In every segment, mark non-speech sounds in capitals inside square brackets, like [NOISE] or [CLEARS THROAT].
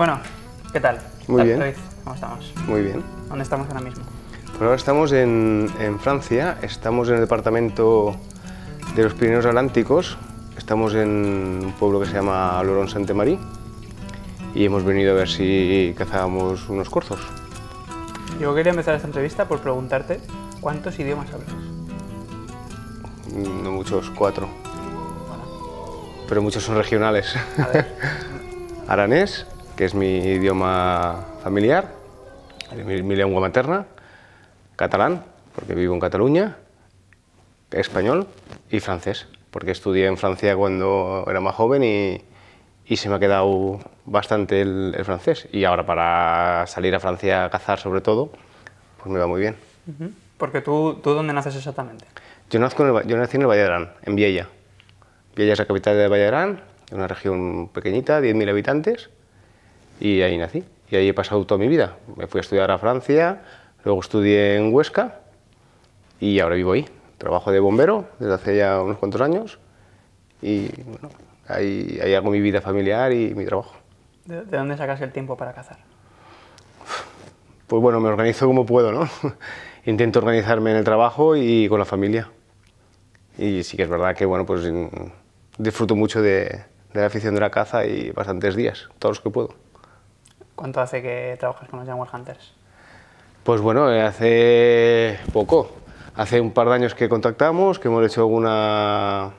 Bueno, ¿qué tal? Muy ¿Tal, bien. David? ¿Cómo estamos? Muy bien. ¿Dónde estamos ahora mismo? Pues ahora estamos en, en Francia, estamos en el departamento de los Pirineos Atlánticos, estamos en un pueblo que se llama Loron-Sainte-Marie y hemos venido a ver si cazábamos unos corzos. Yo quería empezar esta entrevista por preguntarte cuántos idiomas hablas. No muchos, cuatro, pero muchos son regionales. A ver, [LAUGHS] Aranés, que es mi idioma familiar, mi, mi lengua materna, catalán, porque vivo en Cataluña, español y francés, porque estudié en Francia cuando era más joven y, y se me ha quedado bastante el, el francés. Y ahora para salir a Francia a cazar sobre todo, pues me va muy bien. porque tú, tú dónde naces exactamente. Yo, nazco en el Va- yo nací en el Valle de Arán, en Viella. Viella es la capital del Valle de Arán, una región pequeñita, 10.000 habitantes, y ahí nací. Y ahí he pasado toda mi vida. Me fui a estudiar a Francia, luego estudié en Huesca, y ahora vivo ahí. Trabajo de bombero desde hace ya unos cuantos años, y bueno, ahí, ahí hago mi vida familiar y mi trabajo. ¿De, de dónde sacas el tiempo para cazar? Pues bueno, me organizo como puedo, ¿no? [LAUGHS] Intento organizarme en el trabajo y con la familia. Y sí que es verdad que, bueno, pues mm, disfruto mucho de, de la afición de la caza y bastantes días, todos los que puedo. ¿Cuánto hace que trabajas con los Jaguar Hunters? Pues bueno, eh, hace poco, hace un par de años que contactamos, que hemos hecho alguna,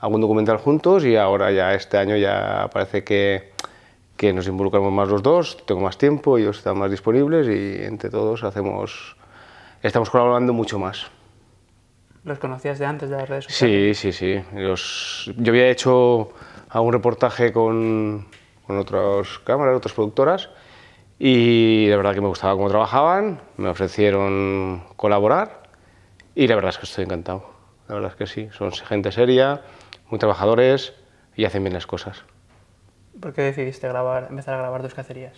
algún documental juntos y ahora ya este año ya parece que, que nos involucramos más los dos, tengo más tiempo, ellos están más disponibles y entre todos hacemos, estamos colaborando mucho más. ¿Los conocías de antes de las redes sociales? Sí, sí, sí. Los- yo había hecho algún reportaje con, con otras cámaras, otras productoras, y la verdad que me gustaba cómo trabajaban, me ofrecieron colaborar, y la verdad es que estoy encantado. La verdad es que sí, son gente seria, muy trabajadores y hacen bien las cosas. ¿Por qué decidiste grabar, empezar a grabar tus cacerías?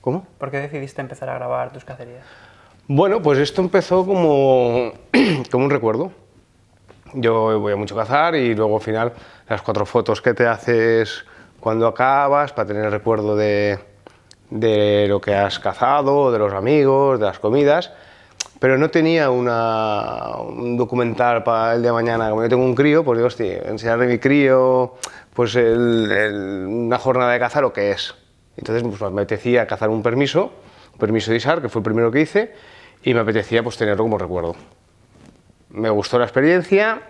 ¿Cómo? ¿Por qué decidiste empezar a grabar tus cacerías? Bueno, pues esto empezó como, [CLEARS THROAT] como un recuerdo. Yo voy a mucho cazar y luego al final las cuatro fotos que te haces cuando acabas para tener el recuerdo de, de lo que has cazado, de los amigos, de las comidas, pero no tenía una, un documental para el de mañana. Como yo tengo un crío, pues digo, hostia, enseñarle a mi crío pues el- el- una jornada de caza lo que es. Entonces pues, me apetecía cazar un permiso, un permiso de ISAR, que fue el primero que hice, y me apetecía pues tenerlo como recuerdo. Me gustó la experiencia,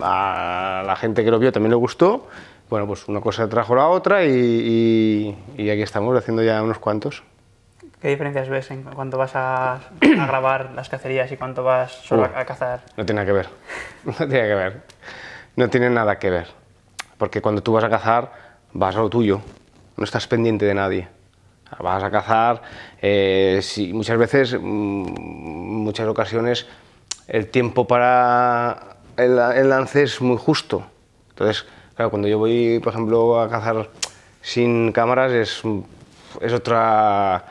a la gente que lo vio también le gustó, bueno, pues una cosa trajo la otra y, y- y aquí estamos haciendo ya unos cuantos. ¿Qué diferencias ves en cuanto vas a, a grabar las cacerías y cuánto vas solo a, a cazar? No tiene nada que ver, [LAUGHS] no tiene que ver, no tiene nada que ver, porque cuando tú vas a cazar vas a lo tuyo, no estás pendiente de nadie. Vas a cazar, eh, si, muchas veces, mm, muchas ocasiones, el tiempo para el, el lance es muy justo. Entonces, claro, cuando yo voy, por ejemplo, a cazar sin cámaras es, es otra,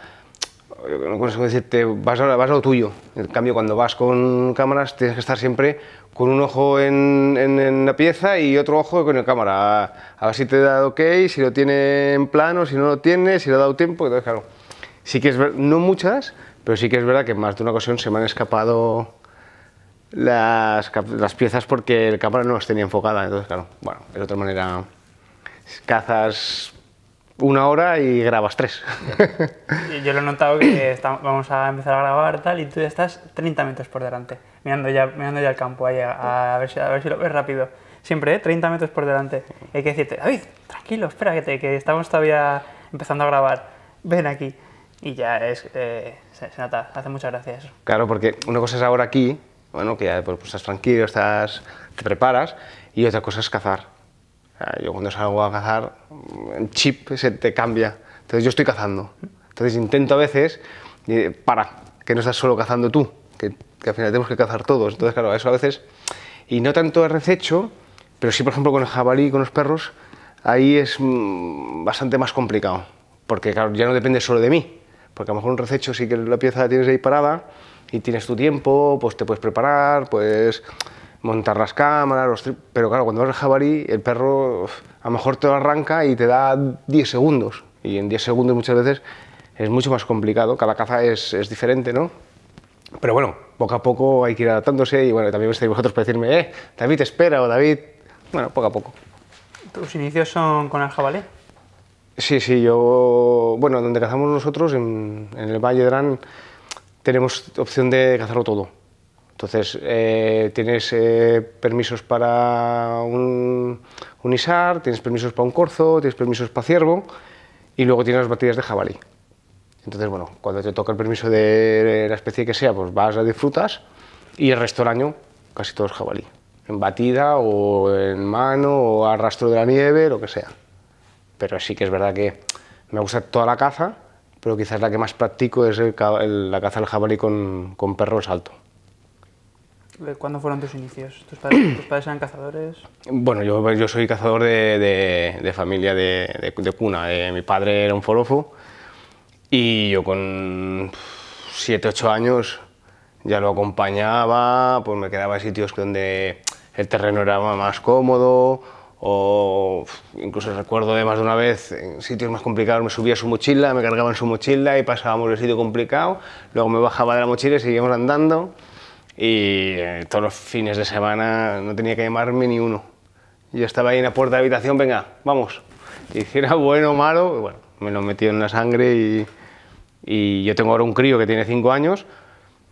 no cómo decirte, vas a, vas a lo tuyo. En cambio, cuando vas con cámaras tienes que estar siempre con un ojo en, en- en la pieza y otro ojo con la cámara. A, a ver si te da ok, si lo tiene en plano, si no lo tiene, si le ha dado tiempo. Entonces, claro, sí que es ver- no muchas, pero sí que es verdad que más de una ocasión se me han escapado las, las piezas porque el cámara no las tenía enfocada. Entonces, claro, bueno, de otra manera, cazas una hora y grabas tres. [LAUGHS] Yo lo he notado que está- vamos a empezar a grabar tal y tú ya estás 30 metros por delante, mirando ya, mirando ya el campo, ahí a, a ver si, a ver si lo ves rápido. Siempre, ¿eh? 30 metros por delante. Y hay que decirte, David, tranquilo, espera, que, te- que estamos todavía empezando a grabar. Ven aquí. Y ya es, eh, se, se nota, hace mucha gracia eso. Claro, porque una cosa es ahora aquí, bueno, que ya pues, estás tranquilo, estás, te preparas, y otra cosa es cazar. Yo cuando salgo a cazar, el chip se te cambia. Entonces yo estoy cazando. Entonces intento a veces, para, que no estás solo cazando tú, que, que al final tenemos que cazar todos. Entonces, claro, eso a veces, y no tanto el rececho, pero sí, por ejemplo, con el jabalí, con los perros, ahí es mm, bastante más complicado. Porque, claro, ya no depende solo de mí. Porque a lo mejor un rececho sí que la pieza la tienes ahí parada y tienes tu tiempo, pues te puedes preparar, puedes montar las cámaras, los pero claro, cuando vas al jabalí, el perro a lo mejor te lo arranca y te da 10 segundos. Y en 10 segundos muchas veces es mucho más complicado, cada caza es, es diferente, ¿no? Pero bueno, poco a poco hay que ir adaptándose y bueno, también estáis vosotros para decirme, eh, David espera o David, bueno, poco a poco. ¿Tus inicios son con el jabalí? Sí, sí, yo, bueno, donde cazamos nosotros, en, en el Valle de Drán, tenemos opción de cazarlo todo. Entonces, eh, tienes eh, permisos para un, un isar, tienes permisos para un corzo, tienes permisos para ciervo y luego tienes las batidas de jabalí. Entonces, bueno, cuando te toca el permiso de la especie que sea, pues vas a disfrutas y el resto del año casi todo es jabalí. En batida o en mano o a rastro de la nieve, lo que sea. Pero sí que es verdad que me gusta toda la caza, pero quizás la que más practico es el el- la caza del jabalí con, con perro en salto. Eh, ¿Cuándo fueron tus inicios? ¿Tus padres, [CLEARS THROAT] tus padres eran cazadores? Bueno, yo, yo soy cazador de, de- de familia de, de- de cuna. Eh, mi padre era un forofo y yo con 7, 8 años ya lo acompañaba, pues me quedaba en sitios donde el terreno era más cómodo o incluso recuerdo de más de una vez en sitios más complicados me subía su mochila, me cargaba en su mochila y pasábamos el sitio complicado, luego me bajaba de la mochila y seguíamos andando y eh, todos los fines de semana no tenía que llamarme ni uno. Yo estaba ahí en la puerta de habitación, venga, vamos. Y si era bueno o malo, bueno, me lo metió en la sangre y, yo tengo ahora un crío que tiene 5 años.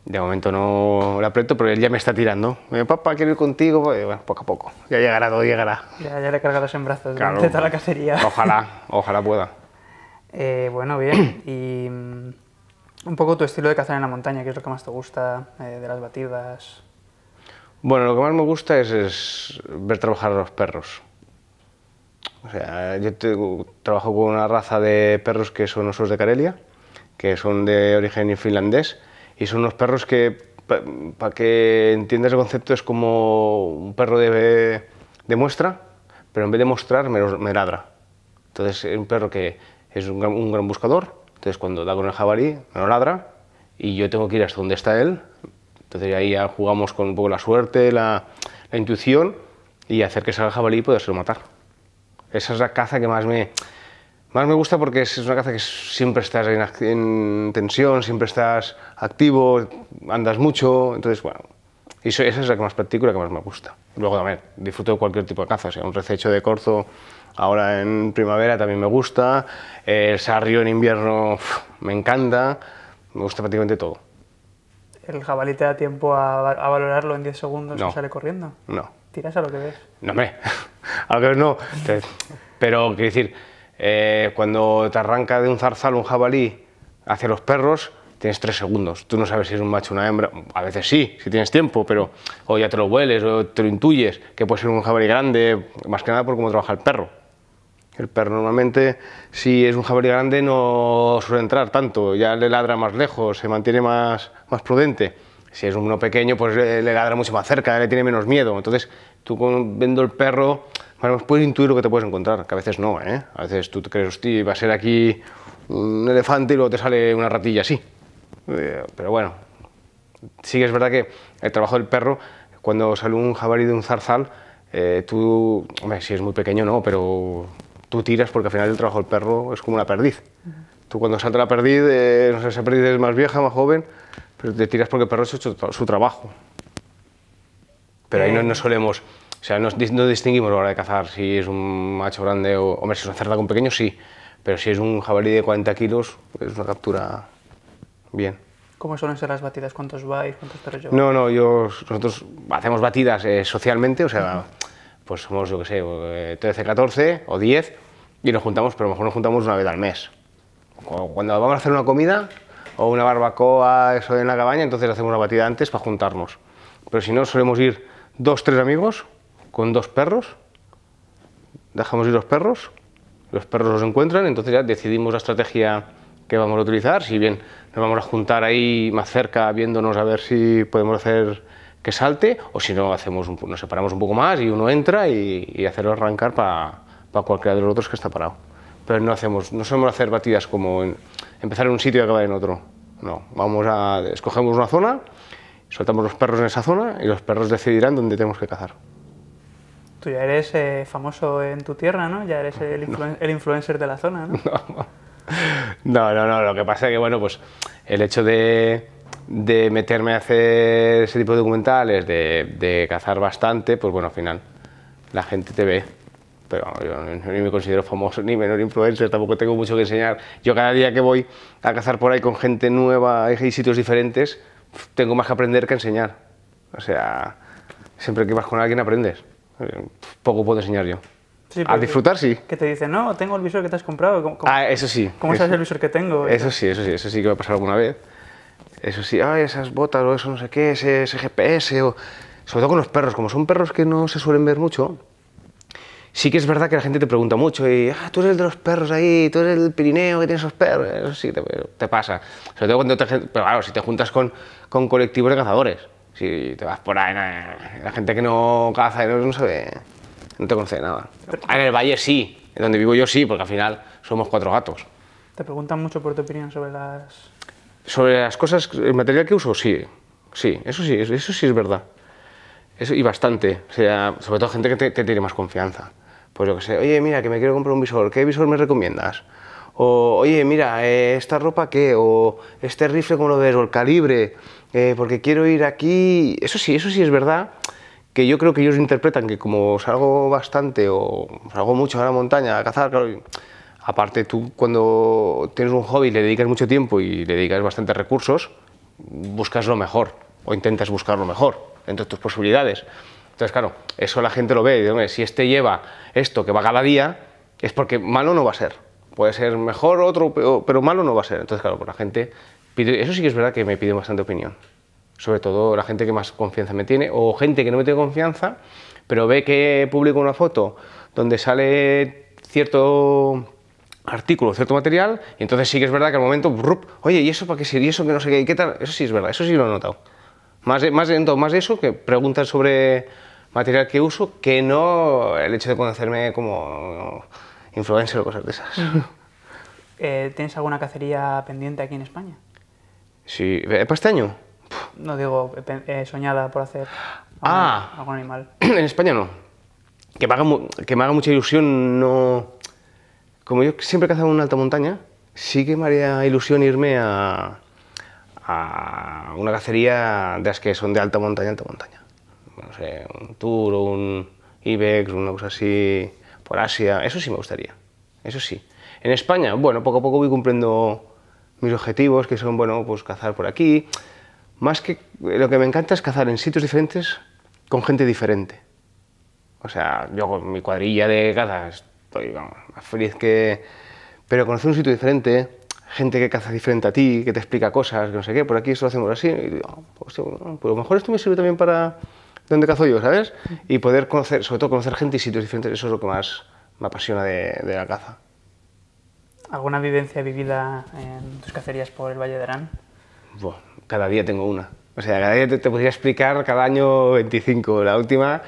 De momento no le aprieto, pero él ya me está tirando. Me papá, quiero ir contigo. Bueno, poco a poco. Ya llegará, todo llegará. Ya, ya le cargados en brazos Claro. durante toda la cacería. Ojalá, ojalá pueda. Eh, bueno, bien. Y mm, un poco tu estilo de cazar en la montaña, ¿qué es lo que más te gusta eh, de las batidas? Bueno, lo que más me gusta es, es ver trabajar a los perros. O sea, yo te- trabajo con una raza de perros que son osos de Carelia, que son de origen finlandés, y son unos perros que, para que entiendas el concepto, es como un perro de, de muestra, pero en vez de mostrar, me, me ladra. Entonces, es un perro que es un gran, un gran buscador, entonces cuando da con el jabalí, me lo ladra, y yo tengo que ir hasta donde está él, entonces ahí ya jugamos con un poco la suerte, la, la intuición y hacer que salga el jabalí y poderse matar. Esa es la caza que más me, más me gusta porque es, una caza que siempre estás en, tensión, siempre estás activo, andas mucho, entonces bueno, y eso- esa es la que más practico y la que más me gusta. Luego también disfruto de cualquier tipo de caza, o sea, un rececho de corzo ahora en primavera también me gusta, el sarrio en invierno me encanta, me gusta prácticamente todo. ¿El jabalí te da tiempo a, va- a valorarlo en 10 segundos No. y sale corriendo? No. Tiras a lo que ves. No, hombre, [LAUGHS] a lo que no. Te- Pero, quiero decir, eh, cuando te arranca de un zarzal un jabalí hacia los perros, tienes tres segundos. Tú no sabes si es un macho o una hembra. A veces sí, si tienes tiempo, pero o ya te lo hueles o te lo intuyes, que puede ser un jabalí grande, más que nada por cómo trabaja el perro. El perro normalmente, si es un jabalí grande, no suele entrar tanto, ya le ladra más lejos, se mantiene más, más prudente. Si es uno pequeño, pues le, le ladra mucho más cerca, le tiene menos miedo. Entonces, tú viendo el perro, bueno, pues puedes intuir lo que te puedes encontrar, que a veces no, ¿eh? A veces tú te crees, hostia, va a ser aquí un elefante y luego te sale una ratilla así. Eh, Pero bueno, sí que es verdad que el trabajo del perro, cuando sale un jabalí de un zarzal, eh, tú, hombre, si es muy pequeño no, pero tú tiras porque al final el trabajo del perro es como una perdiz. Tú cuando salta la perdiz, eh, no sé, esa perdiz es más vieja, más joven, pero te tiras porque el perro ha hecho su trabajo. Pero ahí no, no solemos, o sea, no, no distinguimos a la hora de cazar si es un macho grande o, hombre, si es una cerda con pequeño, sí, pero si es un jabalí de 40 kilos, es una captura bien. ¿Cómo suelen ser las batidas? ¿Cuántos vais? ¿Cuántos perros lleváis? No, no, yo, nosotros hacemos batidas eh, socialmente, o sea, pues somos, yo qué sé, eh, 13, 14 o 10 y nos juntamos, pero a lo mejor nos juntamos una vez al mes. Cu- Cuando vamos a hacer una comida o una barbacoa eso en la cabaña, entonces hacemos una batida antes para juntarnos. Pero si no, solemos ir dos, tres amigos con dos perros, dejamos ir los perros, los perros los encuentran, entonces ya decidimos la estrategia que vamos a utilizar, si bien nos vamos a juntar ahí más cerca viéndonos a ver si podemos hacer que salte, o si no, hacemos un nos separamos un poco más y uno entra y, y hacerlo arrancar para cualquiera de los otros que está parado. Pero no hacemos, no solemos hacer batidas como en- empezar en un sitio y acabar en otro. No, vamos a, escogemos una zona, soltamos los perros en esa zona y los perros decidirán dónde tenemos que cazar. Tú ya eres eh, famoso en tu tierra, ¿no? Ya eres el, influen- el influencer de la zona, [LAUGHS] ¿no? No, no, no, lo que pasa es que, bueno, pues el hecho de, de meterme a hacer ese tipo de documentales, de, de cazar bastante, pues bueno, al final la gente te ve. Pero vamos, yo no- ni me considero famoso ni menor influencer, tampoco tengo mucho que enseñar. Yo cada día que voy a cazar por ahí con gente nueva y sitios diferentes, tengo más que aprender que enseñar. O sea, siempre que vas con alguien aprendes. Eh, Poco puedo enseñar yo. Sí, a disfrutar sí. Que te dicen, no, tengo el visor que te has comprado. ¿Cómo, cómo- Ah, eso sí. cómo eso- sabes el visor que tengo? Eso sí, eso sí, eso sí que me ha pasado alguna vez. Eso sí, ay, esas botas o eso no sé qué, ese, ese GPS, o... sobre todo con los perros, como son perros que no se suelen ver mucho, sí que es verdad que la gente te pregunta mucho y, ah, tú eres el de los perros ahí, tú eres el Pirineo que tiene esos perros, eso sí te, te pasa. Sobre todo cuando te, pero claro, si te juntas con, con colectivos de cazadores, si te vas por ahí, nah, la gente que no caza no, sabe, no te conoce de nada. Ah, En el valle sí, en donde vivo yo sí, porque al final somos cuatro gatos. Te preguntan mucho por tu opinión sobre las... Sobre las cosas, el material que uso, sí. Sí, eso sí, eso, sí es verdad. Eso, y bastante. O sea, sobre todo gente que te, que tiene más confianza. Pues yo que sé, oye, mira, que me quiero comprar un visor, ¿qué visor me recomiendas? O, oye, mira, eh, ¿esta ropa qué? O, ¿este rifle cómo lo ves? O el calibre, eh, porque quiero ir aquí. Eso sí, eso sí es verdad. Que yo creo que ellos interpretan que como salgo bastante o salgo mucho a la montaña a cazar, claro, aparte tú cuando tienes un hobby, le dedicas mucho tiempo y le dedicas bastantes recursos, buscas lo mejor o intentas buscar lo mejor entre tus posibilidades. Entonces, claro, eso la gente lo ve y dice, "Hombre, si este lleva esto que va cada día, es porque malo no va a ser. Puede ser mejor otro, pero, malo no va a ser. Entonces, claro, pues la gente eso sí que es verdad que me pide bastante opinión. Sobre todo la gente que más confianza me tiene o gente que no me tiene confianza, pero ve que publico una foto donde sale cierto artículo, cierto material, y entonces sí que es verdad que al momento, brup, oye, ¿y eso para qué sirve? ¿Y eso que no sé qué? ¿Y qué tal? Eso sí es verdad, eso sí lo he notado. Más, de- más, de- más de eso que preguntas sobre material que uso que no el hecho de conocerme como influencer o cosas de esas. [LAUGHS] Eh, ¿Tienes alguna cacería pendiente aquí en España? Sí, ¿eh, ¿para este año? No digo eh, soñada por hacer algún, Ah. algún animal. [CLEARS THROAT] en España no. Que me, haga, que me haga mucha ilusión, no. Como yo siempre he cazado en alta montaña, sí que me haría ilusión irme a, a una cacería de las que son de alta montaña, alta montaña. No sé, un tour o un Ibex, una cosa así, por Asia, eso sí me gustaría, eso sí. En España, bueno, poco a poco voy cumpliendo mis objetivos, que son, bueno, pues cazar por aquí. Más que lo que me encanta es cazar en sitios diferentes con gente diferente. O sea, yo con mi cuadrilla de caza estoy vamos, más feliz que... Pero conocer un sitio diferente, gente que caza diferente a ti, que te explica cosas, que no sé qué, por aquí esto lo hacemos así, y digo, "Ah, pues, hostia, pues a lo mejor esto me sirve también para donde cazo yo, ¿sabes? Y poder conocer, sobre todo conocer gente y sitios diferentes, eso es lo que más me apasiona de, de la caza. ¿Alguna vivencia vivida en tus cacerías por el Valle de Arán? Buah, cada día tengo una. O sea, cada día te, te podría explicar cada año 25. La última,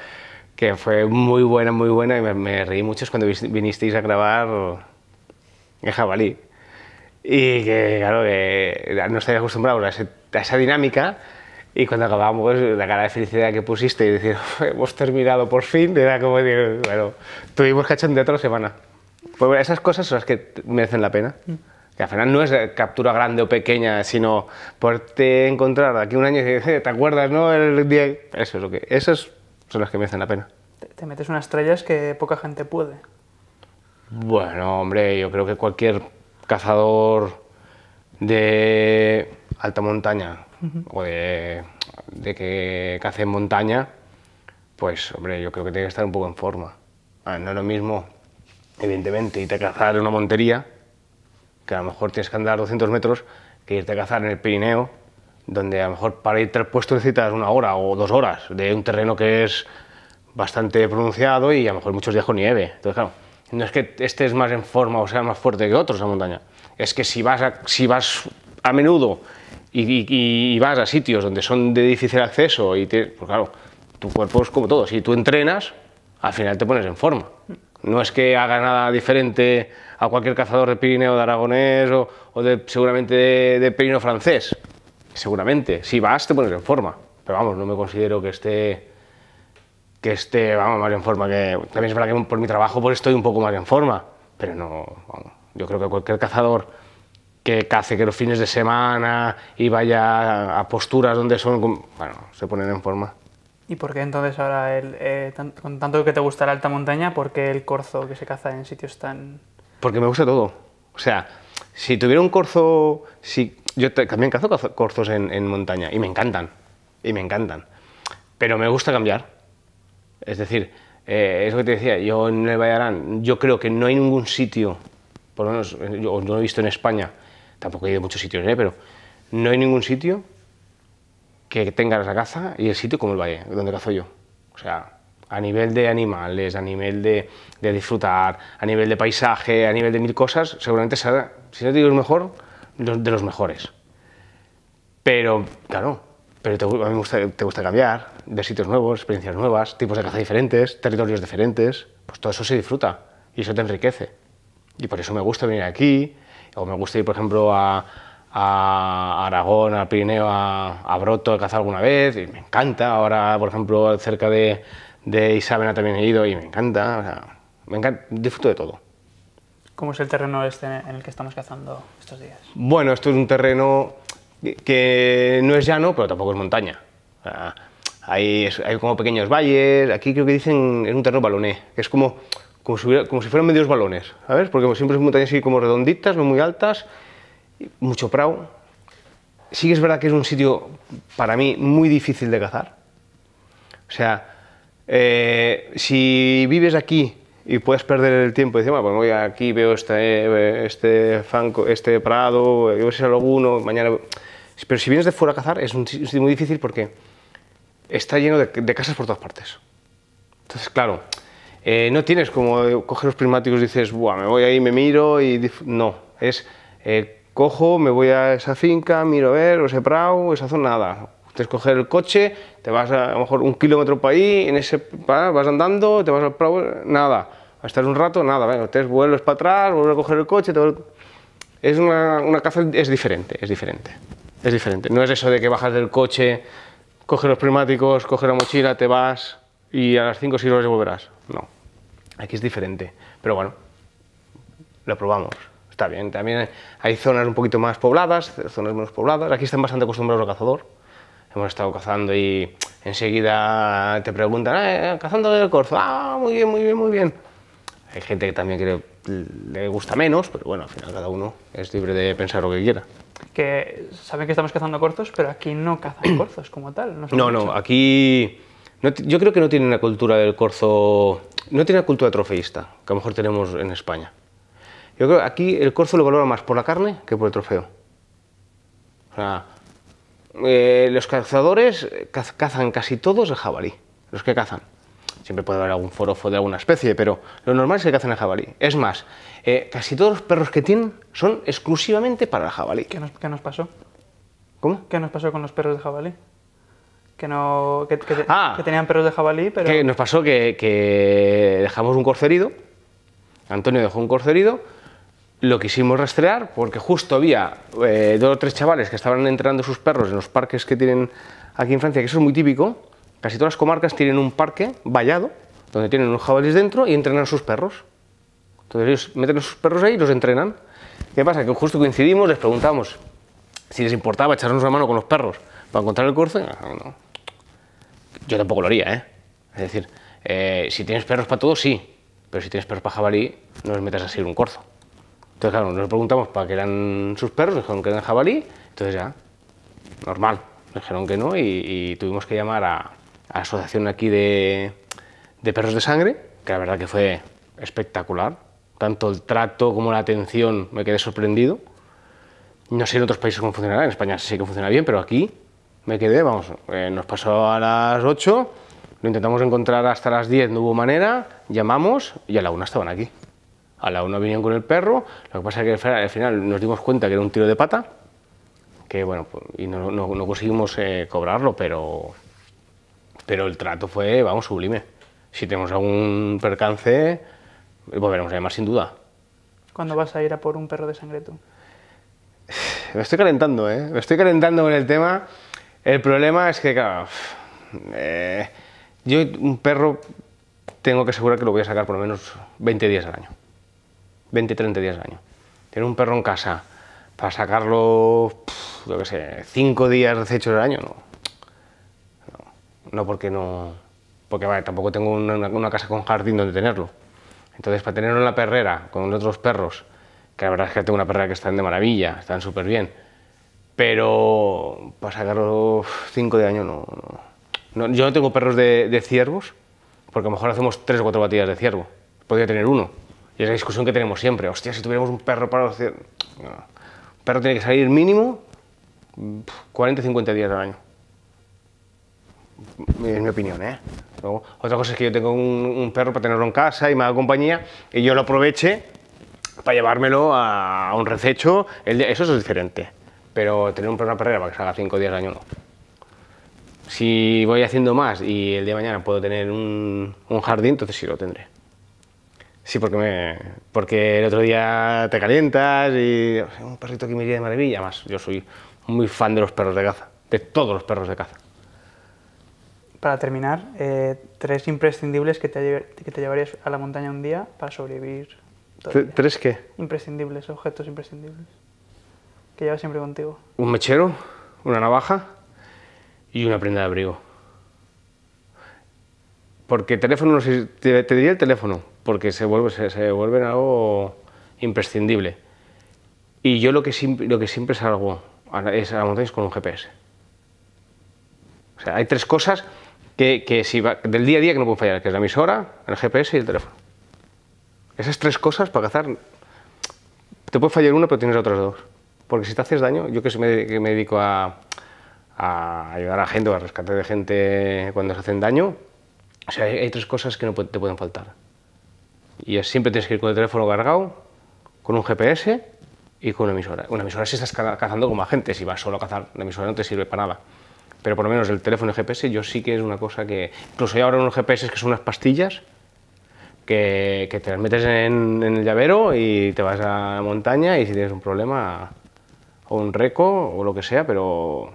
que fue muy buena, muy buena, y me, me reí mucho, es cuando vinisteis a grabar el jabalí. Y que, claro, que no estáis acostumbrados a, a esa dinámica. Y cuando acabamos, la cara de felicidad que pusiste y decir, hemos terminado por fin, era como decir, bueno, tuvimos cachondeo otra semana. Pues bueno, esas cosas son las que merecen la pena. Que al final no es eh, captura grande o pequeña, sino poderte encontrar aquí un año y decir, "Eh, ¿te acuerdas, no? El día... Eso es lo que... Esas son las que merecen la pena. Te, te metes unas estrellas que poca gente puede. Bueno, hombre, yo creo que cualquier cazador de alta montaña o de, de que cace en montaña, pues, hombre, yo creo que tiene que estar un poco en forma. Ah, no es lo mismo, evidentemente, irte a cazar en una montería, que a lo mejor tienes que andar 200 metros, que irte a cazar en el Pirineo, donde a lo mejor para irte al puesto necesitas una hora o dos horas de un terreno que es bastante pronunciado y a lo mejor muchos días con nieve. Entonces, claro, no es que estés más en forma o seas más fuerte que otros en la montaña, es que si vas a, si vas a menudo y, y- y vas a sitios donde son de difícil acceso, y pues claro, tu cuerpo es como todo, si tú entrenas, al final te pones en forma. No es que haga nada diferente a cualquier cazador de Pirineo de Aragonés o, o de, seguramente de, de francés. Seguramente, si vas te pones en forma. Pero vamos, no me considero que esté que esté, vamos, más en forma que... También es verdad que por mi trabajo pues estoy un poco más en forma, pero no, yo creo que cualquier cazador que cace que los fines de semana y vaya a posturas donde son, bueno, se ponen en forma. ¿Y por qué entonces ahora, el, eh, tan- con tanto que te gusta la alta montaña, por qué el corzo que se caza en sitios tan... Porque me gusta todo. O sea, si tuviera un corzo, si, yo también cazo corzos en, en montaña y me encantan, y me encantan. Pero me gusta cambiar. Es decir, eh, es lo que te decía, yo en el Vallarán, yo creo que no hay ningún sitio, por lo menos yo lo he visto en España, tampoco he ido a muchos sitios, ¿eh? pero no hay ningún sitio que tenga la caza y el sitio como el valle, donde cazo yo. O sea, a nivel de animales, a nivel de, de disfrutar, a nivel de paisaje, a nivel de mil cosas, seguramente será, si no te digo el mejor, de los mejores. Pero, claro, pero a mí me gusta, te gusta cambiar, ver sitios nuevos, experiencias nuevas, tipos de caza diferentes, territorios diferentes, pues todo eso se disfruta y eso te enriquece. Y por eso me gusta venir aquí, o me gusta ir, por ejemplo, a, a Aragón, al Pirineo, a, a Broto a cazar alguna vez, y me encanta. Ahora, por ejemplo, cerca de, de Isabena también he ido y me encanta. O sea, me encanta, disfruto de todo. ¿Cómo es el terreno este en el que estamos cazando estos días? Bueno, esto es un terreno que- no es llano, pero tampoco es montaña. O sea, hay, hay como pequeños valles, aquí creo que dicen es un terreno baloné, que es como, como, si, hubiera- como si fueran medios balones, ¿sabes? Porque siempre es montañas así como redonditas, no muy altas, mucho prado. Sí que es verdad que es un sitio para mí muy difícil de cazar. O sea, eh, si vives aquí y puedes perder el tiempo y decir, bueno, pues voy aquí, veo este, eh, este, fanco, este prado, yo sé alguno, mañana... Pero si vienes de fuera a cazar es un sitio muy difícil porque está lleno de, de casas por todas partes. Entonces, claro, eh, no tienes como eh, coger los prismáticos y dices, Buah, me voy ahí, me miro y... dif-". No, es eh, cojo, me voy a esa finca, miro a ver, ese prado, esa zona, nada. Tienes que coger el coche, te vas a, a lo mejor un kilómetro para ahí, en ese, vas andando, te vas al prado, nada. A estar un rato, nada, venga, te vuelves para atrás, vuelves a coger el coche, te es una, una caza, es diferente, es diferente. Es diferente. No es eso de que bajas del coche, coges los prismáticos, coges la mochila, te vas y a las 5 o 6 horas volverás. No. Aquí es diferente. Pero bueno, lo probamos. Está bien. También hay zonas un poquito más pobladas, zonas menos pobladas. Aquí están bastante acostumbrados al cazador. Hemos estado cazando y enseguida te preguntan, "Eh, ¿cazando del corzo? Ah, muy bien, muy bien, muy bien. Hay gente que también que le, gusta menos, pero bueno, al final cada uno es libre de pensar lo que quiera. Que saben que estamos cazando corzos, pero aquí no cazan [CLEARS THROAT] corzos como tal. No, No, no, aquí no yo creo que no tienen la cultura del corzo, no tiene la cultura trofeísta, que a lo mejor tenemos en España. Yo creo que aquí el corzo lo valora más por la carne que por el trofeo. O sea, eh, los cazadores caz- cazan casi todos el jabalí, los que cazan. Siempre puede haber algún forofo de alguna especie, pero lo normal es que cazan el jabalí. Es más, eh, casi todos los perros que tienen son exclusivamente para el jabalí. ¿Qué nos, qué nos pasó? ¿Cómo? ¿Qué nos pasó con los perros de jabalí? Que, no, que, que- Ah. que tenían perros de jabalí, pero... Que nos pasó que, que dejamos un corzo herido, Antonio dejó un corzo herido, lo quisimos rastrear porque justo había eh, dos o tres chavales que estaban entrenando sus perros en los parques que tienen aquí en Francia, que eso es muy típico. Casi todas las comarcas tienen un parque vallado, donde tienen unos jabalíes dentro y entrenan sus perros. Entonces ellos meten a sus perros ahí y los entrenan. ¿Qué pasa? Que justo coincidimos, les preguntamos si les importaba echarnos una mano con los perros para encontrar el corzo. "Ah, no, yo tampoco lo haría, ¿eh? Es decir, eh, si tienes perros para todo, sí, pero si tienes perros para jabalí, no les metas así un corzo. Entonces, claro, nos preguntamos para qué eran sus perros, dijeron que eran jabalí, entonces ya, normal, dijeron que no y, y tuvimos que llamar a, a la asociación aquí de, de perros de sangre, que la verdad que fue espectacular, tanto el trato como la atención, me quedé sorprendido. No sé en otros países cómo funcionará, en España sí que funciona bien, pero aquí me quedé, vamos, eh, nos pasó a las 8, lo intentamos encontrar hasta las 10, no hubo manera, llamamos y a la 1 estaban aquí. A la 1 vinieron con el perro, lo que pasa es que al final- al final nos dimos cuenta que era un tiro de pata, que bueno, pues, y no, no- no conseguimos eh, cobrarlo, pero, pero el trato fue, vamos, sublime. Si tenemos algún percance, volveremos a llamar sin duda. ¿Cuándo vas a ir a por un perro de sangre tú? [SIGHS] Me estoy calentando, ¿eh? Me estoy calentando con el tema. El problema es que, claro, [SIGHS] eh, Yo un perro tengo que asegurar que lo voy a sacar por lo menos 20 días al año. 20, 30 días al año. Tener un perro en casa para sacarlo, pf, yo qué sé, 5 días de cecho al año, no. No, no porque no... Porque vale, tampoco tengo una, una casa con jardín donde tenerlo. Entonces, para tenerlo en la perrera con otros perros, que la verdad es que tengo una perrera que están de maravilla, están súper bien, pero para sacarlo 5 de año no, no. No, Yo no tengo perros de, de ciervos, porque a lo mejor hacemos 3 o 4 batidas de ciervo. Podría tener uno. Y es la discusión que tenemos siempre. Hostia, si tuviéramos un perro para ciervos... No. Un perro tiene que salir mínimo 40-50 días al año. Es mi opinión, ¿eh? Otra cosa es que yo tengo un, perro para tenerlo en casa y me haga compañía y yo lo aproveche para llevármelo a, un rececho. Eso es diferente. Pero tener un perro perrera para que salga 5 días al año no. Si voy haciendo más y el día de mañana puedo tener un jardín, entonces sí lo tendré. Sí, porque, me, porque el otro día te calientas y o sea, un perrito que me iría de maravilla. Más, yo soy muy fan de los perros de caza, de todos los perros de caza. Para terminar, eh, tres imprescindibles que te, que te llevarías a la montaña un día para sobrevivir. ¿Tres qué? Imprescindibles, objetos imprescindibles. Que llevas siempre contigo. Un mechero, una navaja y una prenda de abrigo. Porque teléfono, no sé, si- te, te diría el teléfono, porque se vuelve, se, se vuelve en algo imprescindible. Y yo lo que, lo que siempre salgo es a la montaña es con un GPS. O sea, hay tres cosas que, que si va- del día a día que no pueden fallar, que es la emisora, el GPS y el teléfono. Esas tres cosas para cazar te puede fallar una, pero tienes otras dos. Porque si te haces daño, yo que, me, que me dedico a, a ayudar a gente o a rescate de gente cuando se hacen daño, o sea, hay, hay tres cosas que no te pueden faltar. Y siempre tienes que ir con el teléfono cargado, con un GPS y con una emisora. Una emisora si estás ca- cazando con más gente, si vas solo a cazar, la emisora no te sirve para nada. Pero por lo menos el teléfono y GPS yo sí que es una cosa que... Incluso hay ahora unos GPS que son unas pastillas que, que te las metes en, en el llavero y te vas a la montaña y si tienes un problema o un reco o lo que sea, pero,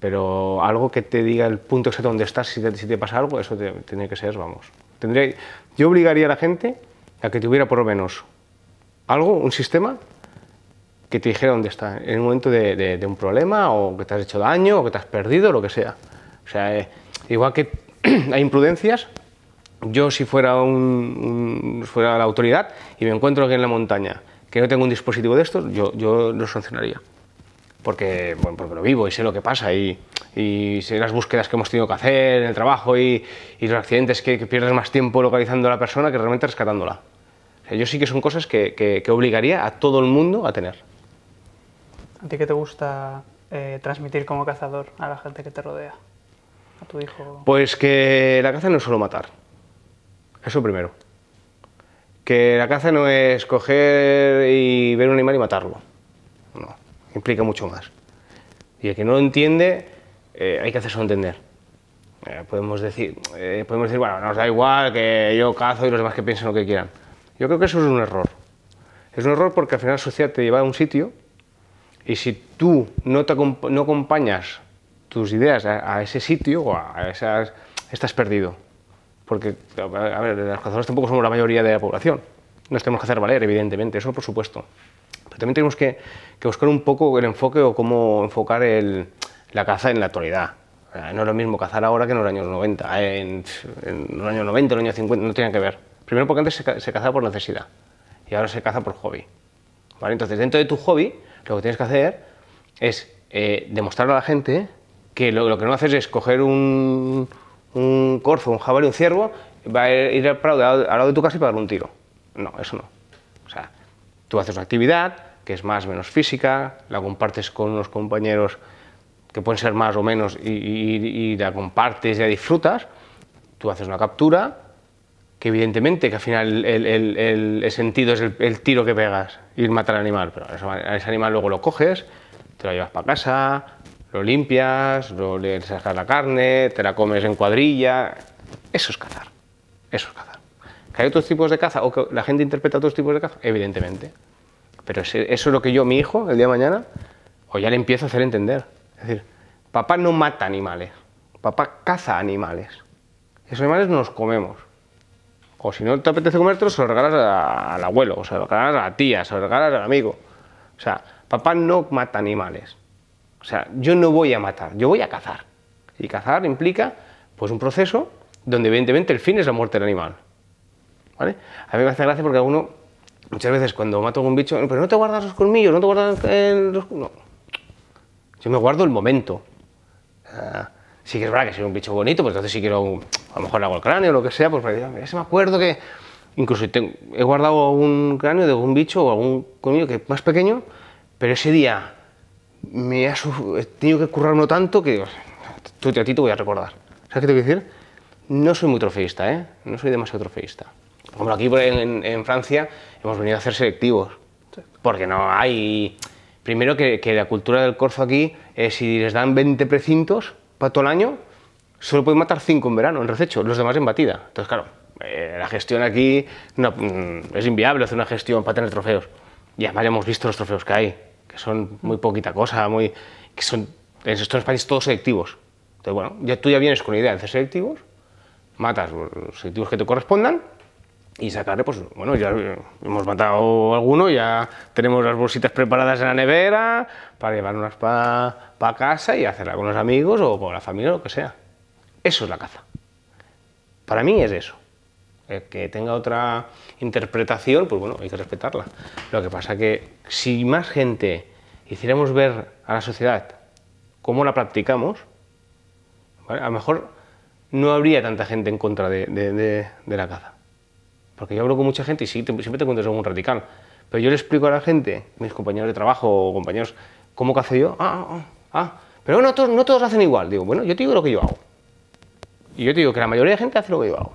pero algo que te diga el punto exacto donde estás si te, si te pasa algo, eso te- tiene que ser, vamos. Tendría, yo obligaría a la gente a que tuviera por lo menos algo, un sistema que te dijera dónde está en el momento de, un problema o que te has hecho daño o que te has perdido, lo que sea. O sea, eh, igual que [CLEARS THROAT] hay imprudencias, yo si fuera, un- fuera la autoridad y me encuentro aquí en la montaña que no tengo un dispositivo de estos, yo, yo lo sancionaría. Porque, bueno, porque lo vivo y sé lo que pasa y, y sé las búsquedas que hemos tenido que hacer en el trabajo y, y los accidentes que, que pierdes más tiempo localizando a la persona que realmente rescatándola. O sea, yo sí que son cosas que, que- que obligaría a todo el mundo a tener. ¿A ti qué te gusta eh, transmitir como cazador a la gente que te rodea? A tu hijo. Pues que la caza no es solo matar. Eso primero. Que la caza no es coger y ver un animal y matarlo. No, implica mucho más. Y el que no lo entiende, eh, hay que hacerse entender. Eh, podemos, decir, eh, podemos decir, bueno, nos da igual que yo cazo y los demás que piensen lo que quieran. Yo creo que eso es un error. Es un error porque al final la sociedad te lleva a un sitio y si tú no, te no acompañas tus ideas a, a ese sitio o a esas, estás perdido. Porque, a ver, los cazadores tampoco somos la mayoría de la población. Nos tenemos que hacer valer, evidentemente, eso por supuesto. Pero también tenemos que, que buscar un poco el enfoque o cómo enfocar el- la caza en la actualidad. No es lo mismo cazar ahora que en los años 90. En, en los años 90, en los años 50, no tienen que ver. Primero porque antes se, se cazaba por necesidad y ahora se caza por hobby. ¿Vale? Entonces, dentro de tu hobby, lo que tienes que hacer es eh, demostrarle a la gente que lo, lo que no haces es coger un, un corzo, un jabalí, un ciervo, va a ir al prado al lado de tu casa y pegarle un tiro. No, eso no. Tú haces una actividad que es más o menos física, la compartes con unos compañeros que pueden ser más o menos y, la compartes y la disfrutas, tú haces una captura, que evidentemente que al final el, sentido es el, tiro que pegas, ir matar al animal, pero a ese animal luego lo coges, te lo llevas para casa, lo limpias, lo, le sacas la carne, te la comes en cuadrilla, eso es cazar, eso es cazar. ¿Que hay otros tipos de caza o que la gente interpreta otros tipos de caza? Evidentemente. Pero eso es lo que yo, mi hijo, el día de mañana, o ya le empiezo a hacer entender. Es decir, papá no mata animales, papá caza animales. esos animales nos comemos. O si no te apetece comértelo, se lo regalas a- al abuelo, o se lo regalas a la tía, se lo regalas al amigo. O sea, papá no mata animales. O sea, yo no voy a matar, yo voy a cazar. Y cazar implica pues un proceso donde evidentemente el fin es la muerte del animal. ¿Vale? A mí me hace gracia porque alguno, muchas veces cuando mato a algún bicho, pero no te guardas los colmillos, no te guardas eh, los... No. Yo me guardo el momento. Ah, sí que es verdad que si es un bicho bonito, pues entonces sí quiero, un- a lo mejor hago el cráneo o lo que sea, pues "Mira, ese me acuerdo que... Incluso tengo- he guardado un cráneo de algún bicho o algún colmillo que es más pequeño, pero ese día me ha he tenido que currarlo tanto que tú, a ti te voy a recordar. ¿Sabes qué te quiero decir? No soy muy trofeísta, ¿eh? No soy demasiado trofeísta. Ejemplo, aquí en, en Francia hemos venido a hacer selectivos. Porque no hay... Primero que, que la cultura del corzo aquí, eh, si les dan 20 precintos para todo el año, solo pueden matar 5 en verano, en rececho, los demás en batida. Entonces, claro, eh, la gestión aquí no, mm, es inviable hacer una gestión para tener trofeos. Y además ya hemos visto los trofeos que hay, que son muy poquita cosa, muy, que son en estos países todos selectivos. Entonces, bueno, ya, tú ya vienes con la idea de hacer selectivos, matas los selectivos que te correspondan y sacarle, pues bueno, ya hemos matado alguno, ya tenemos las bolsitas preparadas en la nevera para llevarnos para casa y hacerla con los amigos o con la familia o lo que sea. Eso es la caza. Para mí es eso. El que tenga otra interpretación, pues bueno, hay que respetarla. Lo que pasa que si más gente hiciéramos ver a la sociedad cómo la practicamos, ¿vale? a lo mejor no habría tanta gente en contra de, de- de- de la caza. Porque yo hablo con mucha gente y sí, te- siempre te encuentras algún radical. Pero yo le explico a la gente, mis compañeros de trabajo o compañeros, cómo cazo yo. Ah, ah, ah. Pero no todos, no todos hacen igual. Digo, bueno, yo te digo lo que yo hago. Y yo te digo que la mayoría de gente hace lo que yo hago.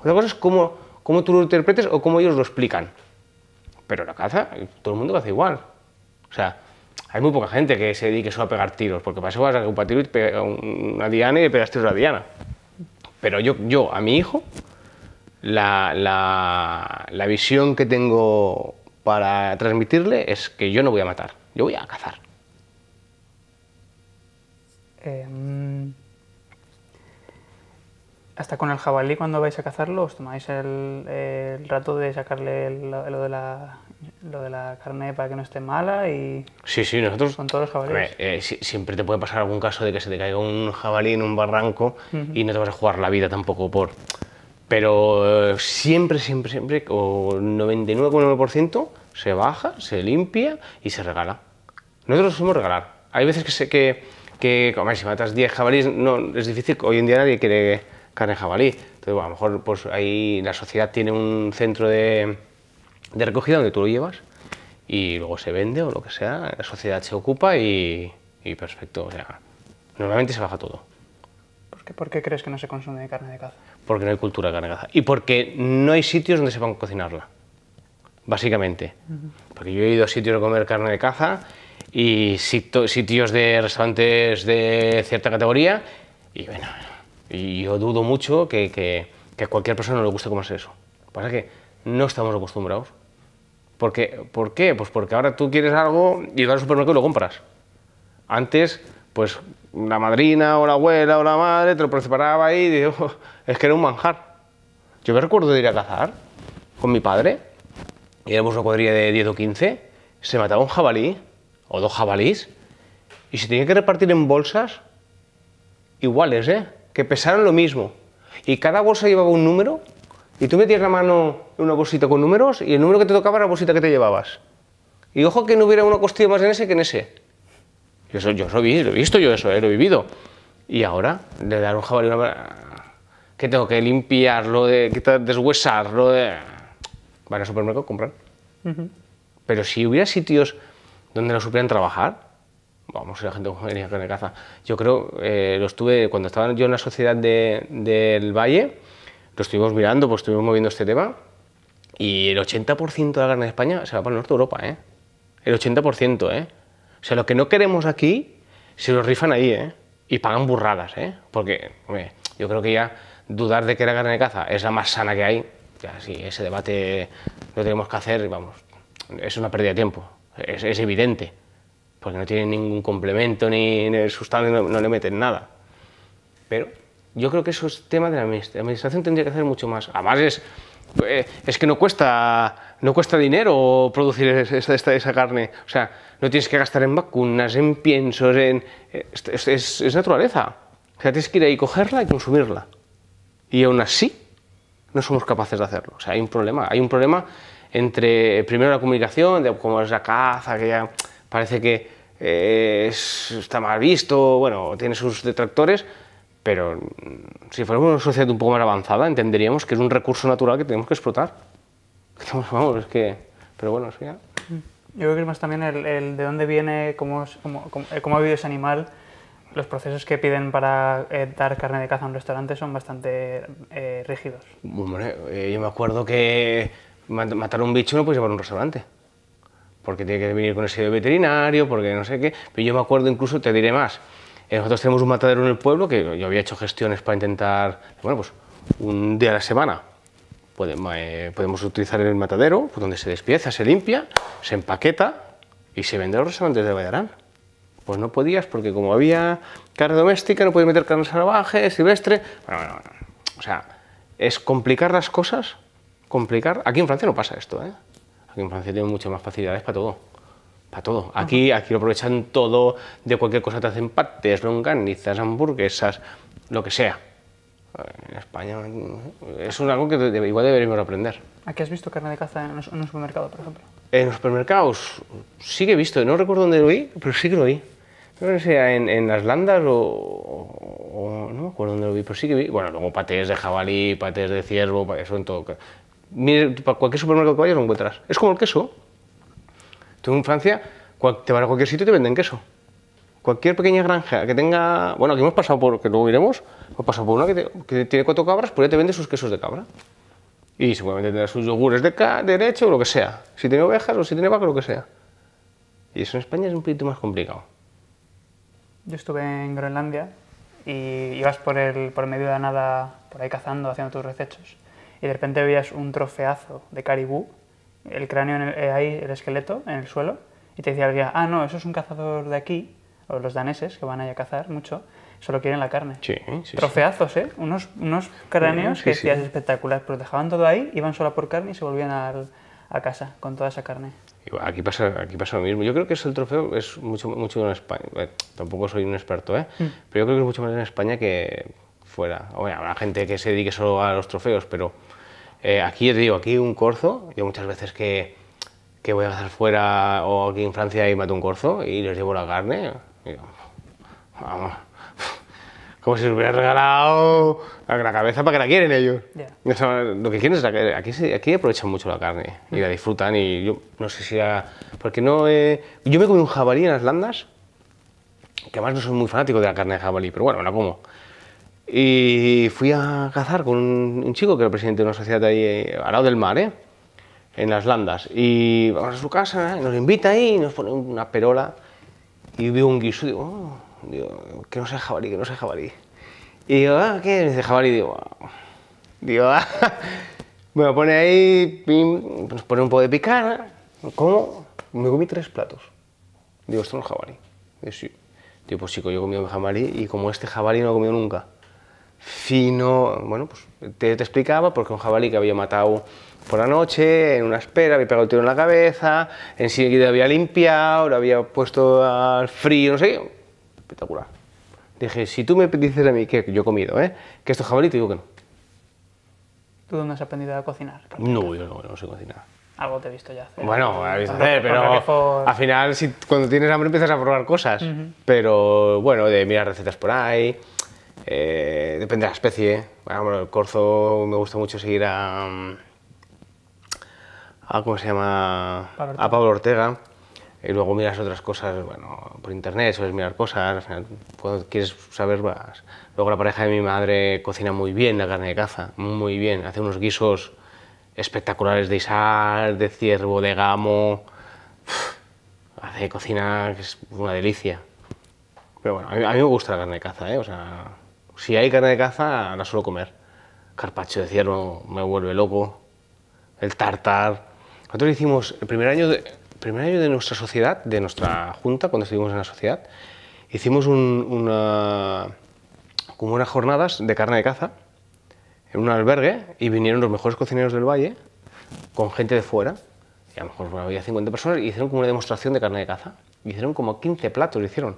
Otra cosa es cómo, cómo tú lo interpretes o cómo ellos lo explican. Pero la caza, todo el mundo caza igual. O sea, hay muy poca gente que se dedique solo a pegar tiros, porque para eso vas a un tiro y te pega una diana y le pegas tiros a la diana. Pero yo, yo a mi hijo, la, la- la visión que tengo para transmitirle es que yo no voy a matar, yo voy a cazar. Eh, hasta con el jabalí cuando vais a cazarlo, os tomáis el, el rato de sacarle lo, de la, lo de la carne para que no esté mala y Sí, sí, nosotros... con todos los jabalíes. eh, si- siempre te puede pasar algún caso de que se te caiga un jabalí en un barranco y no te vas a jugar la vida tampoco por... Pero eh, siempre, siempre, siempre, o 99,9% se baja, se limpia y se regala. Nosotros lo solemos regalar. Hay veces que, se, que, que hombre, si matas 10 jabalíes, no, es difícil, hoy en día nadie quiere carne jabalí. Entonces, bueno, a lo mejor pues, ahí la sociedad tiene un centro de, de recogida donde tú lo llevas y luego se vende o lo que sea, la sociedad se ocupa y, y perfecto. O sea, normalmente se baja todo, ¿Por, qué, crees que no se consume carne de caza? porque no hay cultura de carne de caza y porque no hay sitios donde sepan cocinarla, básicamente. Porque yo he ido a sitios a comer carne de caza y sitios de restaurantes de cierta categoría y bueno, y yo dudo mucho que, que, que a cualquier persona le guste comerse eso. Pasa que no estamos acostumbrados. Porque, ¿Por qué? Pues porque ahora tú quieres algo y vas al supermercado y lo compras. Antes, pues la madrina o la abuela o la madre te lo preparaba ahí y digo, "Oh, es que era un manjar. Yo me recuerdo de ir a cazar con mi padre, y éramos una cuadrilla de 10 o 15, se mataba un jabalí o dos jabalís y se tenía que repartir en bolsas iguales, ¿eh? que pesaran lo mismo. Y cada bolsa llevaba un número y tú metías la mano en una bolsita con números y el número que te tocaba era la bolsita que te llevabas. Y ojo que no hubiera una costilla más en ese que en ese. Yo, eso, yo eso vi- lo he visto, yo eso, eh, lo he vivido. Y ahora, de dar un jabalí que tengo que limpiarlo, de quitar, deshuesarlo, de... van al supermercado a comprar. Pero si hubiera sitios donde lo supieran trabajar, vamos, la gente venía con de caza. Yo creo, eh, lo estuve, cuando estaba yo en la sociedad de- del Valle, lo estuvimos mirando, pues estuvimos moviendo este tema, y el 80% de la carne de España se va para el norte de Europa, ¿eh? El 80%, ¿eh? O sea, lo que no queremos aquí, se lo rifan ahí, ¿eh? Y pagan burradas, ¿eh? Porque, yo creo que ya dudar de que la carne de caza es la más sana que hay, ya sí, ese debate lo tenemos que hacer, vamos, es una pérdida de tiempo, es, evidente, porque no tiene ningún complemento ni, ni sustancia, no, le meten nada. Pero Yo creo que eso es tema de la administración. La administración tendría que hacer mucho más. Además es, eh, es que no cuesta, no cuesta dinero producir esa, esa, esa carne. O sea, no tienes que gastar en vacunas, en piensos, en... Es, es- es naturaleza. O sea, tienes que ir ahí, cogerla y consumirla. Y aún así, no somos capaces de hacerlo. O sea, hay un problema. Hay un problema entre, primero, la comunicación, de cómo es la caza, que ya parece que eh, es- está mal visto, bueno, tiene sus detractores, pero si fuéramos una sociedad un poco más avanzada, entenderíamos que es un recurso natural que tenemos que explotar. [LAUGHS] Vamos, es que... Pero bueno, eso ya... Yo creo que es más también el, el de dónde viene, cómo, cómo, cómo- eh, cómo ha vivido ese animal. Los procesos que piden para eh, dar carne de caza a un restaurante son bastante eh, rígidos. Eh, yo me acuerdo que mat- matar a un bicho no puedes llevar a un restaurante. Porque tiene que venir con el sello veterinario, porque no sé qué. Pero yo me acuerdo incluso, te diré más. eh, nosotros tenemos un matadero en el pueblo que yo había hecho gestiones para intentar, bueno, pues un día a la semana podemos, eh, podemos utilizar el matadero, pues, donde se despieza, se limpia, se empaqueta y se vende a los restaurantes de Vallarán. Pues no podías porque como había carne doméstica, no podías meter carne salvaje, silvestre. Bueno, bueno, bueno. O sea, es complicar las cosas, complicar. Aquí en Francia no pasa esto, ¿eh? Aquí en Francia tienen muchas más facilidades para todo. Para todo. Aquí, aquí lo aprovechan todo, de cualquier cosa te hacen patés, longanizas, hamburguesas, lo que sea. En España es un algo que igual deberíamos aprender. ¿Aquí has visto carne de caza en un, supermercado, por ejemplo? En los supermercados sí que he visto, no recuerdo dónde lo vi, pero sí que lo vi. No sé si era en, en las landas o, o- o- No me acuerdo dónde lo vi, pero sí que vi. Bueno, luego patés de jabalí, patés de ciervo, eso en todo. Mire, para cualquier supermercado que vayas lo encuentras. Es como el queso. Tú en Francia, te vas a cualquier sitio y te venden queso. Cualquier pequeña granja que tenga. Bueno, aquí hemos pasado por. que luego iremos. Hemos pasado por una que, te- que tiene cuatro cabras, pues ya te vende sus quesos de cabra. Y seguramente tendrá sus yogures de, ca- de leche o lo que sea. Si tiene ovejas o si tiene vacas, lo que sea. Y eso en España es un poquito más complicado. Yo estuve en Groenlandia y ibas por el, por el medio de la nada, por ahí cazando, haciendo tus recechos, y de repente veías un trofeazo de caribú, el cráneo en el- eh, ahí, el esqueleto en el suelo, y te decía ah, no, eso es un cazador de aquí, o los daneses, que van ahí a cazar mucho, solo quieren la carne. Sí, sí. sí. Trofeazos, ¿eh? Unos, unos cráneos Sí, que sí. decías espectaculares, pero dejaban todo ahí, iban solo a por carne y se volvían al- a casa con toda esa carne. Aquí pasa, aquí pasa lo mismo. Yo creo que es el trofeo es mucho, mucho en España. Eh, tampoco soy un experto, ¿eh? Pero yo creo que es mucho más en España que fuera. Bueno, habrá gente que se dedique solo a los trofeos, pero eh, aquí, yo te digo, aquí un corzo, yo muchas veces que, que voy a cazar fuera o aquí en Francia y mato un corzo y les llevo la carne, digo, vamos, como si les hubiera regalado la cabeza para que la quieren ellos. Ya. O sea, lo que quieren es la, aquí, aquí aprovechan mucho la carne y la disfrutan y yo no sé si era, porque no he- yo me comí un jabalí en las landas que además no soy muy fanático de la carne de jabalí pero bueno me la como y fui a cazar con un, un chico que era presidente de una sociedad ahí eh, al lado del mar ¿eh? en las landas y vamos a su casa ¿eh? nos invita ahí y nos pone una perola y veo un guiso digo, "Oh", digo, que no sea jabalí que no sea jabalí y digo ah qué dice jabalí digo. Digo, ah, [LAUGHS] me pone ahí, pim, nos pone un poco de picana, como, me comí tres platos. Digo, esto no es jabalí. Digo, sí. Digo, pues chico, yo he comido jabalí y como este jabalí no lo he comido nunca. Fino, bueno, pues te, te explicaba porque un jabalí que había matado por la noche, en una espera, había pegado el tiro en la cabeza, enseguida había limpiado, lo había puesto al frío, no sé. Espectacular. Dije, si tú me dices a mí que yo he comido, ¿eh? que esto es jabalí, te digo que no. ¿Tú dónde has aprendido a cocinar? No, yo no, no sé cocinar. Algo te he visto ya hacer. Bueno, me Con hacer, pero al final si, cuando tienes hambre empiezas a probar cosas. Pero bueno, de mirar recetas por ahí, eh, depende de la especie. Bueno, el corzo me gusta mucho seguir a, mm, a ¿cómo se llama? Pablo Ortega. A Pablo Ortega. Y luego miras otras cosas, bueno, por internet sueles mirar cosas, al final, cuando quieres saber vas. Luego la pareja de mi madre cocina muy bien la carne de caza, muy bien, hace unos guisos espectaculares de isar, de ciervo, de gamo, hace cocina que es una delicia. Pero bueno, a mí, a mí me gusta la carne de caza, ¿eh? O sea, si hay carne de caza, la suelo comer. Carpacho de ciervo me vuelve loco. El tartar. Nosotros hicimos el primer año de, primer año de nuestra sociedad, de nuestra junta, cuando estuvimos en la sociedad, hicimos un- una, como unas jornadas de carne de caza en un albergue y vinieron los mejores cocineros del valle con gente de fuera. Y a lo mejor bueno, había 50 personas y hicieron como una demostración de carne de caza. Hicieron como 15 platos, hicieron.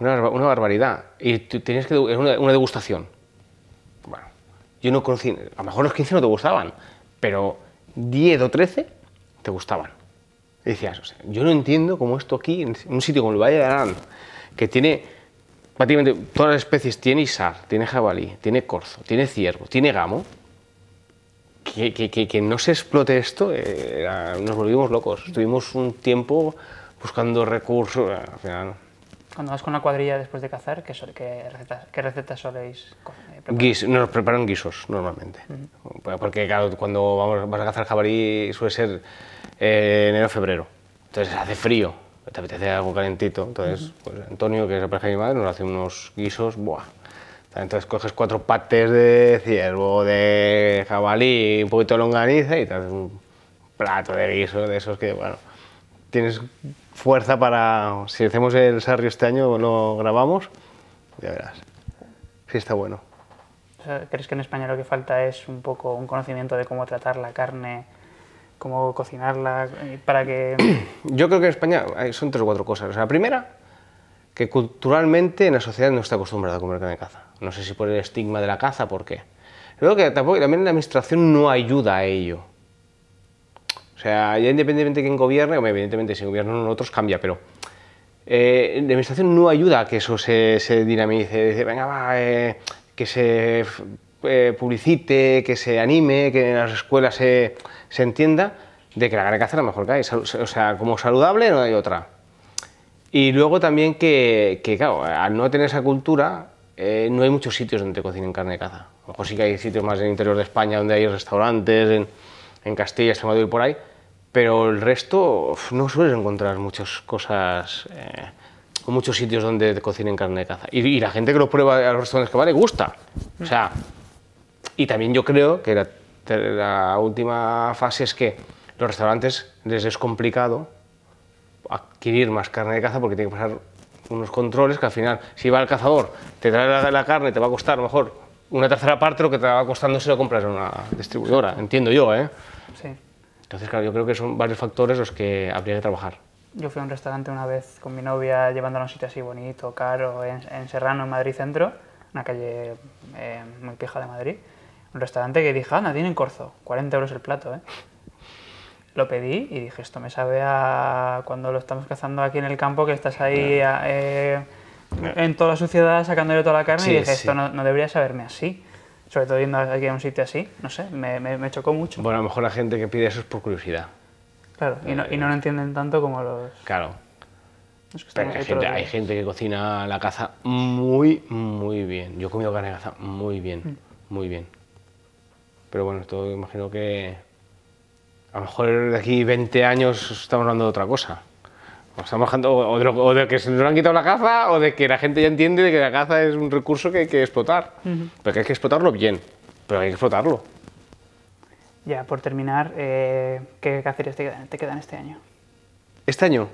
Una, una barbaridad. Y tenías que. Era una, una degustación. Bueno, yo no conocí. A lo mejor los 15 no te gustaban, pero 10 o 13 te gustaban. Y decías, o sea, yo no entiendo cómo esto aquí, en un sitio como el Valle de Arán, que tiene prácticamente todas las especies, tiene isar, tiene jabalí, tiene corzo, tiene ciervo, tiene gamo, que, que- que- no se explote esto, eh, nos volvimos locos. Estuvimos un tiempo buscando recursos, eh, al final, Cuando vas con la cuadrilla después de cazar, ¿qué, qué recetas, qué soléis eh, preparar? Guis, nos preparan guisos normalmente. Porque claro, cuando vamos, vas a cazar jabalí suele ser eh, enero febrero. Entonces hace frío, te apetece algo calentito. Entonces, pues, Antonio, que es la pareja de mi madre, nos hace unos guisos. Buah. Entonces coges cuatro pates de ciervo, de jabalí, un poquito de longaniza y te haces un plato de guiso de esos que, bueno, tienes fuerza para... Si hacemos el sarrio este año, lo grabamos, ya verás. Sí está bueno. ¿Crees que en España lo que falta es un poco un conocimiento de cómo tratar la carne, cómo cocinarla, eh, para que... [CLEARS THROAT] Yo creo que en España hay- son tres o cuatro cosas. O sea, la primera, que culturalmente en la sociedad no está acostumbrada a comer carne de caza. No sé si por el estigma de la caza, por qué. Luego que tampoco, también la administración no ayuda a ello. Sea, ya independientemente de quién gobierne, evidentemente si gobiernan otros cambia, pero eh, la administración no ayuda a que eso se, se dinamice. Dice, venga, va, eh, que se eh, publicite, que se anime, que en las escuelas se, se entienda de que la carne caza es la mejor que hay. O sea, como saludable no hay otra. Y luego también que, que, claro, al no tener esa cultura, eh, no hay muchos sitios donde te cocinen carne de caza. A lo mejor sí que hay sitios más en el interior de España donde hay restaurantes, en, en Castilla, Extremadura y por ahí, pero el resto no sueles encontrar muchas cosas, eh, o muchos sitios donde te cocinen carne de caza. Y, la gente que lo prueba a los restaurantes que va le gusta. O sea, y también yo creo que la, la última fase es que los restaurantes les es complicado adquirir más carne de caza porque tiene que pasar unos controles que al final, si va el cazador, te trae la, la carne, te va a costar a lo mejor una tercera parte de lo que te va costando si lo compras en una distribuidora, entiendo yo, ¿eh? Sí. Entonces, claro, yo creo que son varios factores los que habría que trabajar. Yo fui a un restaurante una vez con mi novia llevándola a un sitio así bonito, caro, en, en Serrano, en Madrid Centro, una calle eh, muy pija de Madrid. Un restaurante que dije, anda, tienen corzo, 40 euros el plato, ¿eh? Lo pedí y dije, esto me sabe a cuando lo estamos cazando aquí en el campo, que estás ahí eh, en toda la suciedad sacándole toda la carne Sí, y dije, sí. esto no, no debería saberme así. Sobre todo yendo aquí a un sitio así, no sé, me, me- me chocó mucho. Bueno, a lo mejor la gente que pide eso es por curiosidad. Claro, y no, y no lo entienden tanto como los, Claro. los que Pero hay gente, hay gente que cocina la caza muy, muy bien. Yo he comido carne de caza muy bien, muy bien. Pero bueno, esto imagino que a lo mejor de aquí 20 años estamos hablando de otra cosa. O, estamos o de, lo- o de que se nos han quitado la caza o de que la gente ya entiende de que la caza es un recurso que hay que explotar. Pero que hay que explotarlo bien, pero hay que explotarlo. Ya, por terminar, eh, ¿qué cacerías te quedan, te quedan este año? Este año,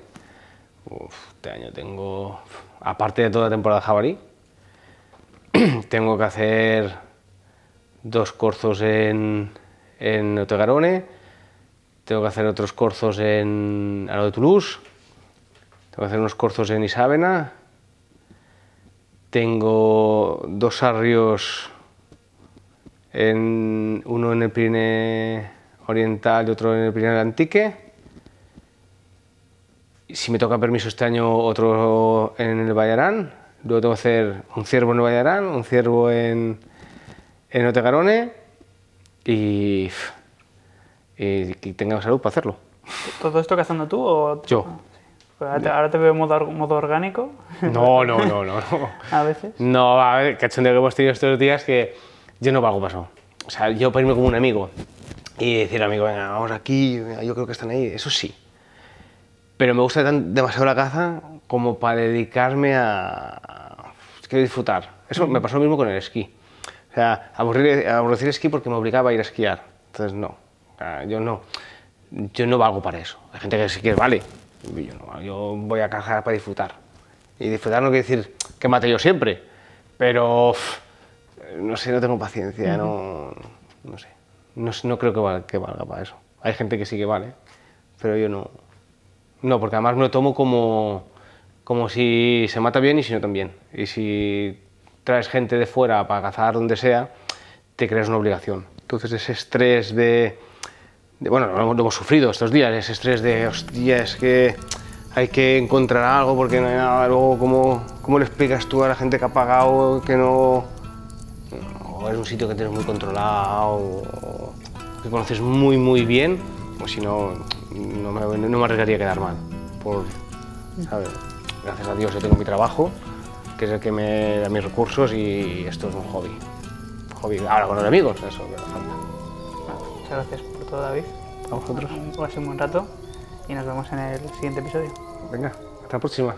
uf, este año tengo, aparte de toda la temporada de jabalí, [CLEARS THROAT] tengo que hacer dos corzos en, en Otegarone, tengo que hacer otros corzos en Aro de Toulouse, tengo que hacer unos corzos en Isávena, tengo dos arrios, en, uno en el Pirineo Oriental y otro en el Pirineo Antique. Si me toca permiso este año, otro en el Vallarán. Luego tengo que hacer un ciervo en el Vallarán, un ciervo en, en Otegarone y, y que tenga salud para hacerlo. ¿Todo esto cazando tú o...? Yo. Pues ahora, te, ahora te veo modo, modo orgánico, No, no, no, no. no. [LAUGHS] a veces. No, a ver, cachondeo que hemos tenido estos días que yo no pago paso. O sea, yo para irme como un amigo y decir, amigo, venga, vamos aquí, yo creo que están ahí, eso sí. Pero me gusta tan, demasiado la caza como para dedicarme a... Quiero disfrutar. Eso me pasó lo mismo con el esquí. O sea, aburrir, el esquí porque me obligaba a ir a esquiar. Entonces, no. O sea, yo no. Yo no valgo para eso. Hay gente que sí que vale. Yo no. Yo voy a cazar para disfrutar. Y disfrutar no quiere decir que mate yo siempre. Pero, no sé, no tengo paciencia, no, no sé. No, no creo que, val- que valga para eso. Hay gente que sí que vale, pero yo no. No, porque además me lo tomo como, como si se mata bien y si no también. Y si traes gente de fuera para cazar donde sea, te creas una obligación. Entonces ese estrés de, de- bueno, lo hemos, sufrido estos días, ese estrés de, hostia, es que hay que encontrar algo porque no hay nada, luego cómo, cómo le explicas tú a la gente que ha pagado que no, o es un sitio que tienes muy controlado, o que conoces muy muy bien, pues si no, no me, no me arriesgaría a quedar mal. Por. Gracias a Dios yo tengo mi trabajo, que es el que me da mis recursos y esto es un hobby. Hobby, ahora con los amigos, eso me falta. Muchas gracias todo, David. A vosotros. Ha sido un buen rato y nos vemos en el siguiente episodio. Venga, hasta la próxima.